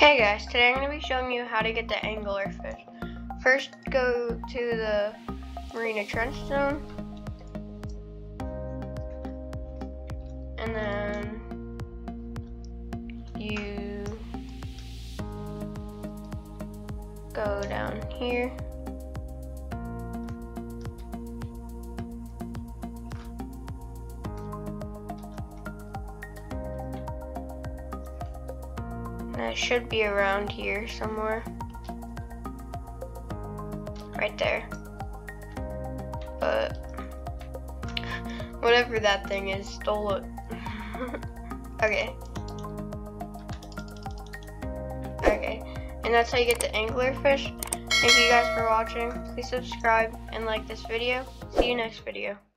Hey guys, today I'm going to be showing you how to get the anglerfish. First, go to the Marina Trench Zone. And then you go down here. It should be around here somewhere. Right there. But whatever that thing is, stole it. okay. Okay. And that's how you get the anglerfish. Thank you guys for watching. Please subscribe and like this video. See you next video.